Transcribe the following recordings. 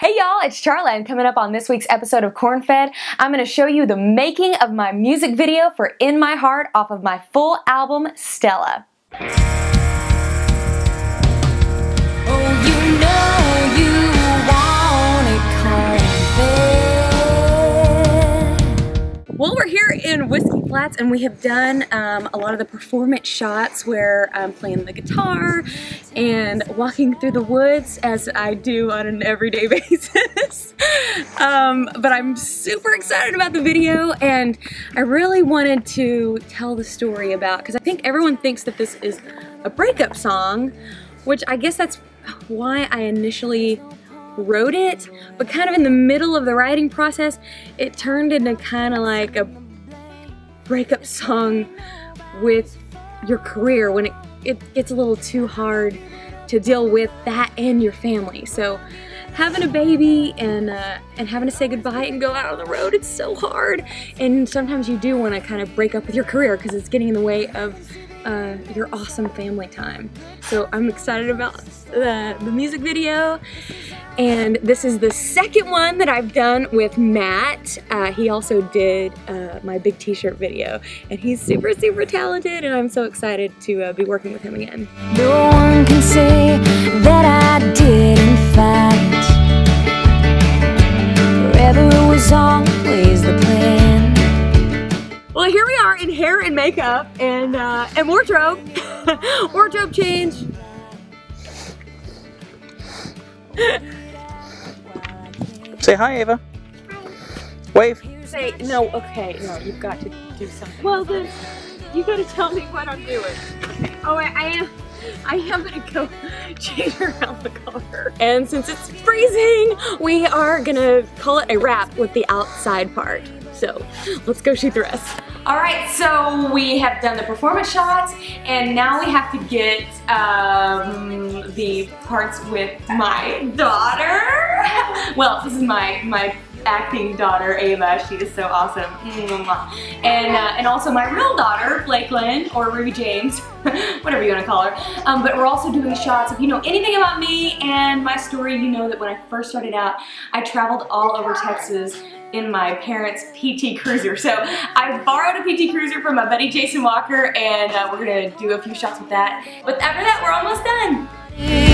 Hey y'all, it's Charla and coming up on this week's episode of Corn Fed, I'm going to show you the making of my music video for In My Heart off of my full album, Stella. Well, we're here in Whiskey Flats and we have done um, a lot of the performance shots where I'm playing the guitar and walking through the woods as I do on an everyday basis. um, but I'm super excited about the video and I really wanted to tell the story about, because I think everyone thinks that this is a breakup song, which I guess that's why I initially wrote it, but kind of in the middle of the writing process, it turned into kind of like a breakup song with your career when it, it gets a little too hard to deal with that and your family. So having a baby and uh, and having to say goodbye and go out on the road, it's so hard. And sometimes you do want to kind of break up with your career because it's getting in the way of uh, your awesome family time. So I'm excited about the, the music video. And this is the second one that I've done with Matt. Uh, he also did uh, my big t-shirt video. And he's super, super talented and I'm so excited to uh, be working with him again. No one can say that I didn't fight. Forever was always the plan. Well, here we are in hair and makeup and, uh, and wardrobe. wardrobe change. Say hi, Ava. Wave. You Say, no, okay, no, you've got to do something. Well then, you gotta tell me what I'm doing. Oh, I, I am. I am gonna go change around the color. And since it's freezing, we are gonna call it a wrap with the outside part. So let's go shoot the rest. All right, so we have done the performance shots and now we have to get um, the parts with my daughter. well, this is my, my acting daughter, Ava. She is so awesome. And, uh, and also my real daughter, Lakeland, or Ruby James, whatever you want to call her. Um, but we're also doing shots. If you know anything about me and my story, you know that when I first started out, I traveled all over Texas in my parents' PT Cruiser. So I borrowed a PT Cruiser from my buddy Jason Walker and uh, we're gonna do a few shots with that. But after that, we're almost done.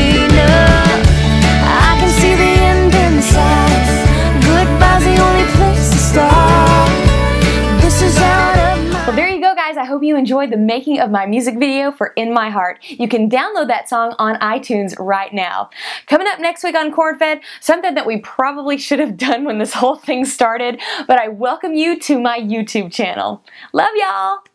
Hope you enjoyed the making of my music video for In My Heart. You can download that song on iTunes right now. Coming up next week on CornFed, something that we probably should have done when this whole thing started, but I welcome you to my YouTube channel. Love y'all!